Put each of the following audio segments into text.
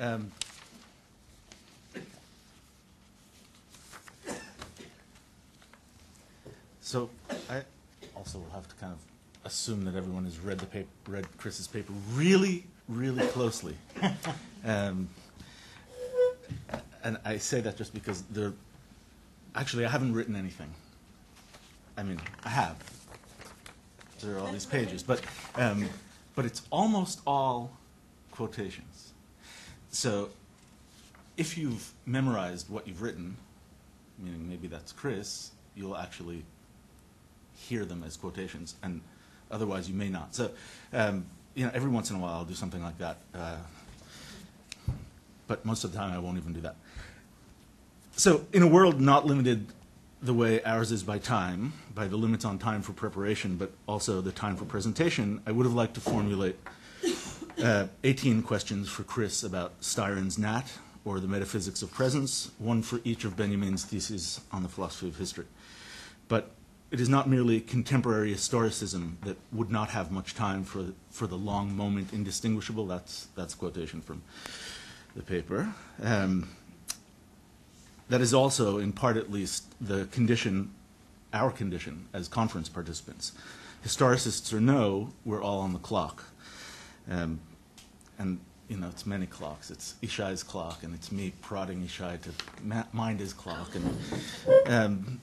Um, so I also will have to kind of assume that everyone has read the paper, read Chris's paper really, really closely. um, and I say that just because there, actually, I haven't written anything. I mean, I have. There are all these pages, but um, but it's almost all quotations. So if you've memorized what you've written, meaning maybe that's Chris, you'll actually hear them as quotations, and otherwise you may not. So, um, you know, every once in a while I'll do something like that, uh, but most of the time I won't even do that. So, in a world not limited the way ours is by time, by the limits on time for preparation, but also the time for presentation, I would have liked to formulate uh, 18 questions for Chris about Styron's Nat or the metaphysics of presence, one for each of Benjamin's theses on the philosophy of history. But it is not merely contemporary historicism that would not have much time for, for the long moment indistinguishable. That's, that's a quotation from the paper. Um, that is also, in part at least, the condition, our condition as conference participants. Historicists or no, we're all on the clock. Um, and, you know, it's many clocks. It's Ishai's clock, and it's me prodding Ishai to mind his clock. And, um,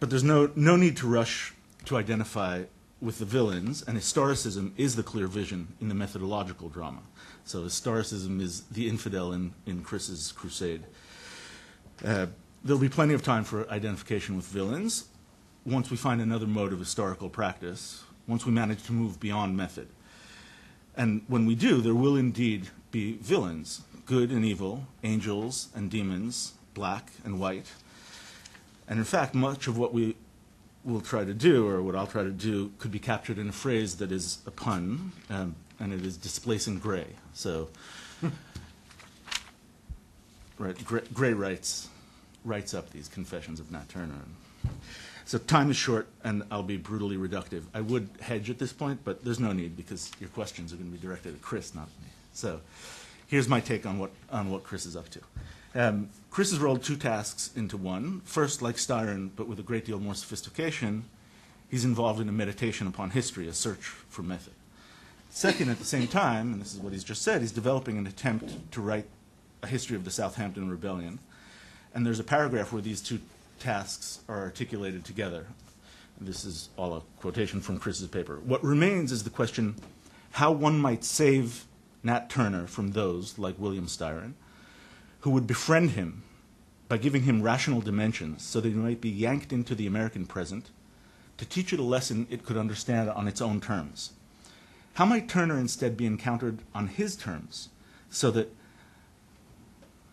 but there's no, no need to rush to identify with the villains, and historicism is the clear vision in the methodological drama. So historicism is the infidel in, in Chris's crusade. Uh, there'll be plenty of time for identification with villains once we find another mode of historical practice, once we manage to move beyond method. And when we do, there will indeed be villains, good and evil, angels and demons, black and white. And in fact, much of what we will try to do, or what I'll try to do, could be captured in a phrase that is a pun, um, and it is displacing gray. So right, Gray, Gray writes, writes up these confessions of Nat Turner. So time is short, and I'll be brutally reductive. I would hedge at this point, but there's no need because your questions are going to be directed at Chris, not me. So here's my take on what, on what Chris is up to. Um, Chris has rolled two tasks into one. First, like Styron, but with a great deal more sophistication, he's involved in a meditation upon history, a search for method. Second, at the same time, and this is what he's just said, he's developing an attempt to write a history of the Southampton Rebellion. And there's a paragraph where these two tasks are articulated together. This is all a quotation from Chris's paper. What remains is the question how one might save Nat Turner from those, like William Styron, who would befriend him by giving him rational dimensions so that he might be yanked into the American present to teach it a lesson it could understand on its own terms. How might Turner instead be encountered on his terms so that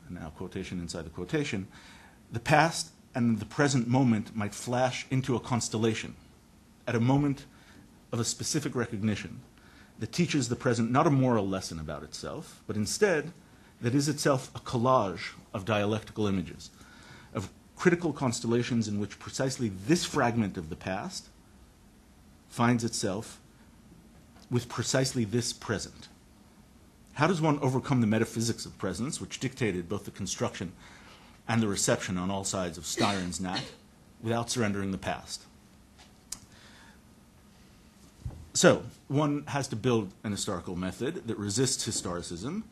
now quotation inside the quotation, the past and the present moment might flash into a constellation at a moment of a specific recognition that teaches the present not a moral lesson about itself, but instead that is itself a collage of dialectical images, of critical constellations in which precisely this fragment of the past finds itself with precisely this present. How does one overcome the metaphysics of presence, which dictated both the construction and the reception on all sides of Styron's Nat, without surrendering the past? So, one has to build an historical method that resists historicism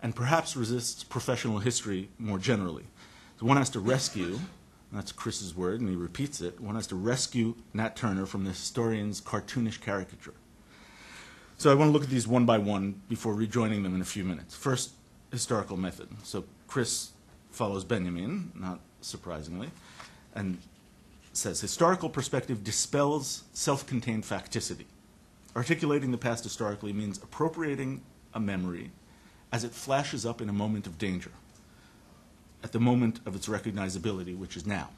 and perhaps resists professional history more generally. So, one has to rescue, that's Chris's word, and he repeats it, one has to rescue Nat Turner from the historian's cartoonish caricature. So I want to look at these one by one before rejoining them in a few minutes. First, historical method. So Chris follows Benjamin, not surprisingly, and says historical perspective dispels self contained facticity. Articulating the past historically means appropriating a memory as it flashes up in a moment of danger, at the moment of its recognizability, which is now.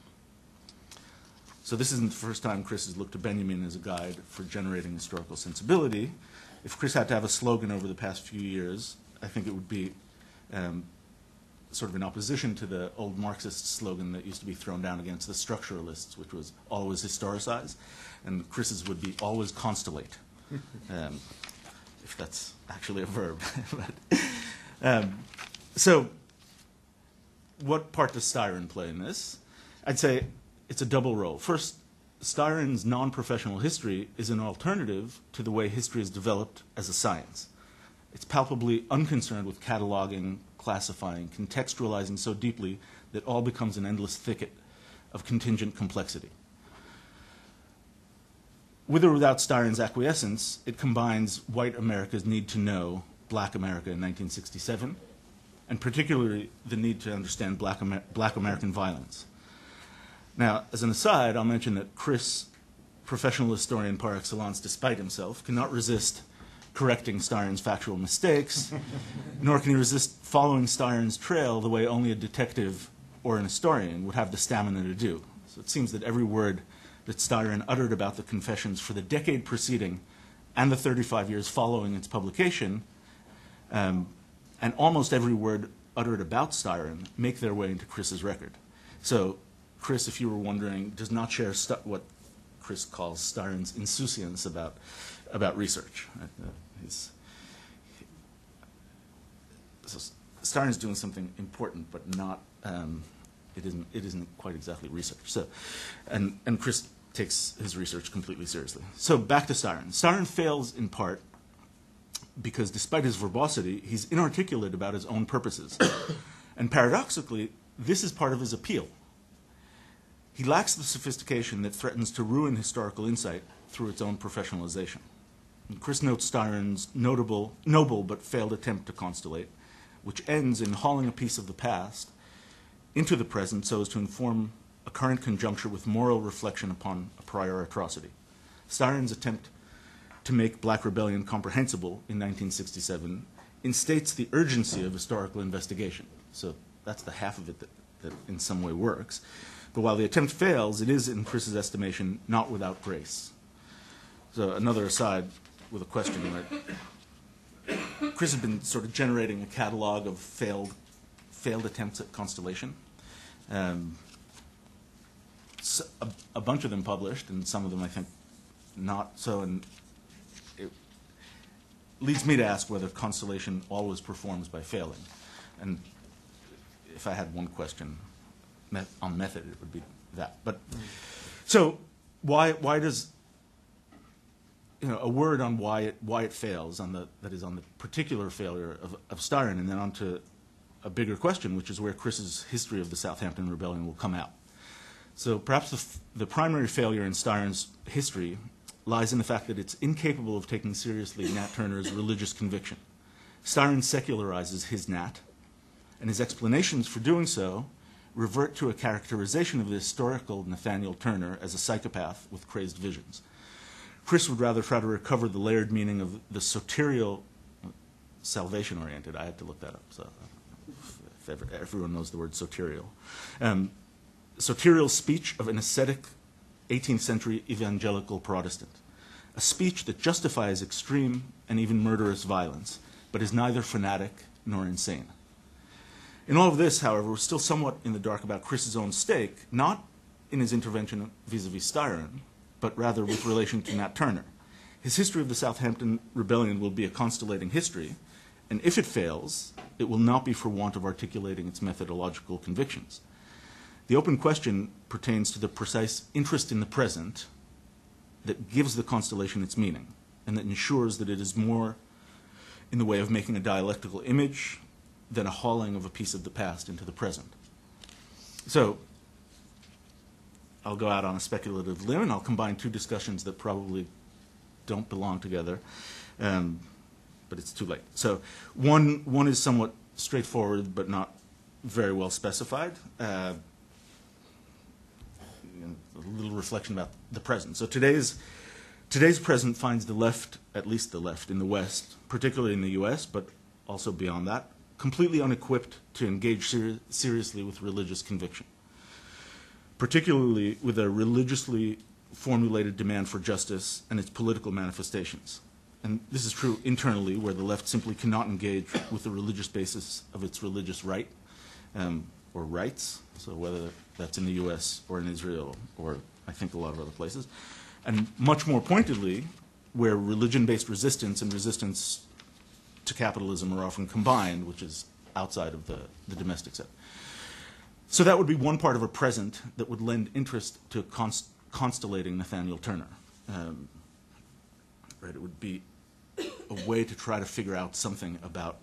So this isn't the first time Chris has looked to Benjamin as a guide for generating historical sensibility if Chris had to have a slogan over the past few years, I think it would be um, sort of in opposition to the old Marxist slogan that used to be thrown down against the structuralists, which was always historicize, and Chris's would be always constellate, um, if that's actually a verb. but, um, so, what part does Styron play in this? I'd say it's a double role. First, Styron's non professional history is an alternative to the way history is developed as a science. It's palpably unconcerned with cataloging, classifying, contextualizing so deeply that all becomes an endless thicket of contingent complexity. With or without Styron's acquiescence, it combines white America's need to know black America in 1967, and particularly the need to understand black, Amer- black American violence. Now, as an aside, I'll mention that Chris, professional historian par excellence despite himself, cannot resist correcting Styron's factual mistakes, nor can he resist following Styron's trail the way only a detective or an historian would have the stamina to do. So it seems that every word that Styron uttered about the confessions for the decade preceding and the 35 years following its publication, um, and almost every word uttered about Styron make their way into Chris's record. So Chris, if you were wondering, does not share what Chris calls Styron's insouciance about, about research. Uh, he's, so Styron's doing something important, but not, um, it, isn't, it isn't quite exactly research. So, and, and Chris takes his research completely seriously. So back to Styron. Styron fails in part because despite his verbosity, he's inarticulate about his own purposes. and paradoxically, this is part of his appeal. He lacks the sophistication that threatens to ruin historical insight through its own professionalization. Chris notes Styron's notable, noble but failed attempt to constellate, which ends in hauling a piece of the past into the present so as to inform a current conjuncture with moral reflection upon a prior atrocity. Styron's attempt to make black rebellion comprehensible in 1967 instates the urgency of historical investigation. So that's the half of it that, that in some way works. But while the attempt fails, it is, in Chris's estimation, not without grace. So another aside with a question, right? Chris has been sort of generating a catalog of failed, failed attempts at constellation. Um, so a, a, bunch of them published, and some of them I think not so. And it leads me to ask whether constellation always performs by failing. And if I had one question, on method, it would be that. But so why why does you know a word on why it why it fails on the that is on the particular failure of, of Styron, and then on to a bigger question, which is where Chris's history of the Southampton Rebellion will come out. So perhaps the, the primary failure in Styron's history lies in the fact that it's incapable of taking seriously Nat Turner's religious conviction. Styron secularizes his Nat, and his explanations for doing so revert to a characterization of the historical Nathaniel Turner as a psychopath with crazed visions. Chris would rather try to recover the layered meaning of the soterial, salvation oriented. I had to look that up, so if ever, everyone knows the word soterial. Um, soterial speech of an ascetic 18th century evangelical Protestant, a speech that justifies extreme and even murderous violence, but is neither fanatic nor insane. In all of this, however, we're still somewhat in the dark about Chris's own stake, not in his intervention vis-a-vis Styron, but rather with relation to Nat Turner. His history of the Southampton Rebellion will be a constellating history, and if it fails, it will not be for want of articulating its methodological convictions. The open question pertains to the precise interest in the present that gives the constellation its meaning, and that ensures that it is more in the way of making a dialectical image than a hauling of a piece of the past into the present. So I'll go out on a speculative limb and I'll combine two discussions that probably don't belong together, um, but it's too late. So one, one is somewhat straightforward but not very well specified. Uh, a little reflection about the present. So today's today's present finds the left, at least the left in the West, particularly in the U.S., but also beyond that, completely unequipped to engage ser- seriously with religious conviction, particularly with a religiously formulated demand for justice and its political manifestations. And this is true internally, where the left simply cannot engage with the religious basis of its religious right um, or rights, so whether that's in the US or in Israel or I think a lot of other places. And much more pointedly, where religion based resistance and resistance to capitalism are often combined, which is outside of the, the domestic set. So that would be one part of a present that would lend interest to const- constellating Nathaniel Turner. Um, right, it would be a way to try to figure out something about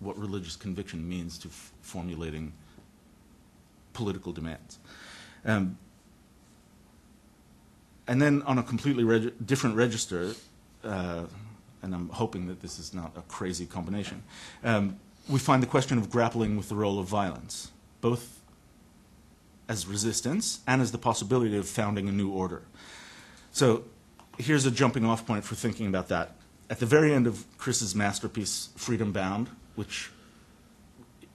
what religious conviction means to formulating political demands. Um, and then on a completely reg- different register, uh, and I'm hoping that this is not a crazy combination, um, we find the question of grappling with the role of violence, both as resistance and as the possibility of founding a new order. So here's a jumping off point for thinking about that. At the very end of Chris's masterpiece, Freedom Bound, which,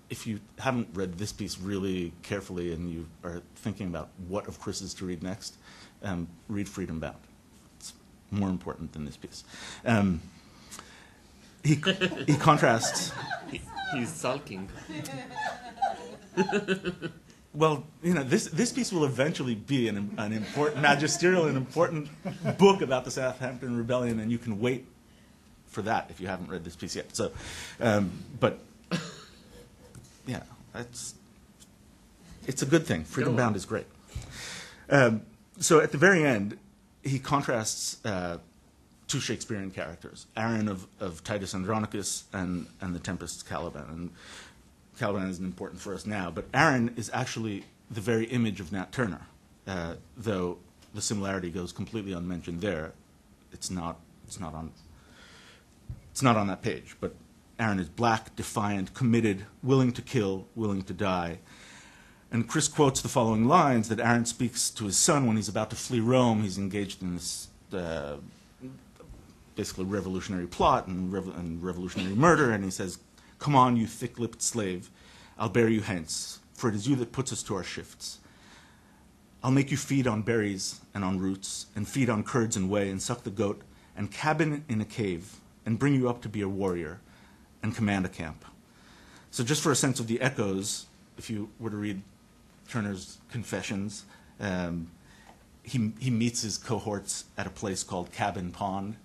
if you haven't read this piece really carefully and you are thinking about what of Chris's to read next, um, read Freedom Bound. It's more important than this piece. Um, he, he contrasts. He, he's sulking. Well, you know, this, this piece will eventually be an, an important magisterial and important book about the Southampton Rebellion, and you can wait for that if you haven't read this piece yet. So, um, but yeah, it's it's a good thing. Freedom. Bound is great. Um, so at the very end, he contrasts uh, two Shakespearean characters, Aaron of, of Titus Andronicus and, and the Tempest's Caliban. And Caliban isn't important for us now, but Aaron is actually the very image of Nat Turner, uh, though the similarity goes completely unmentioned there. It's not, it's, not on, it's not on that page, but Aaron is black, defiant, committed, willing to kill, willing to die. And Chris quotes the following lines that Aaron speaks to his son when he's about to flee Rome. He's engaged in this uh, basically revolutionary plot and, rev- and revolutionary murder, and he says, Come on, you thick lipped slave, I'll bear you hence, for it is you that puts us to our shifts. I'll make you feed on berries and on roots, and feed on curds and whey, and suck the goat, and cabin in a cave, and bring you up to be a warrior, and command a camp. So, just for a sense of the echoes, if you were to read Turner's Confessions, um, he, he meets his cohorts at a place called Cabin Pond,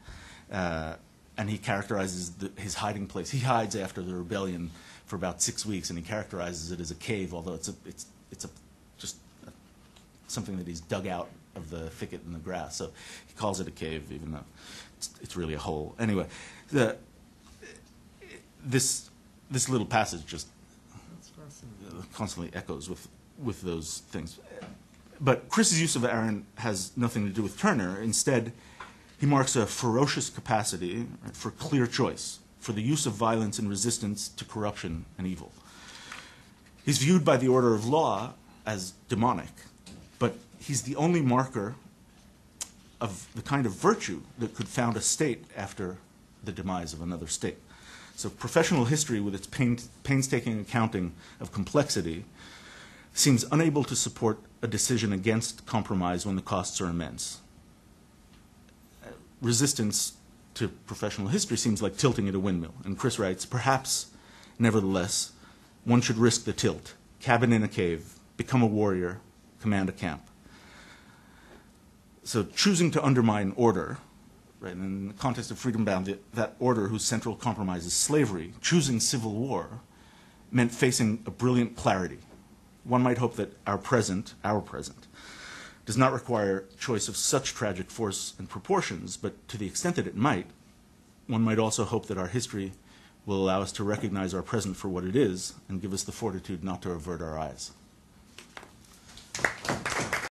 uh, and he characterizes the, his hiding place. He hides after the rebellion for about six weeks, and he characterizes it as a cave, although it's a, it's, it's a, just a, something that he's dug out of the thicket in the grass. So he calls it a cave, even though it's, it's really a hole. Anyway, the, this, this little passage just constantly echoes with, with those things. But Chris's use of Aaron has nothing to do with Turner. Instead, he marks a ferocious capacity for clear choice, for the use of violence and resistance to corruption and evil. He's viewed by the order of law as demonic, but he's the only marker of the kind of virtue that could found a state after the demise of another state. So, professional history, with its pain, painstaking accounting of complexity, seems unable to support a decision against compromise when the costs are immense. Resistance to professional history seems like tilting at a windmill. And Chris writes, perhaps, nevertheless, one should risk the tilt, cabin in a cave, become a warrior, command a camp. So choosing to undermine order, right, in the context of freedom bound, that order whose central compromise is slavery, choosing civil war, meant facing a brilliant clarity. One might hope that our present, our present, does not require choice of such tragic force and proportions, but to the extent that it might, one might also hope that our history will allow us to recognize our present for what it is and give us the fortitude not to avert our eyes.